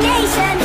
nation.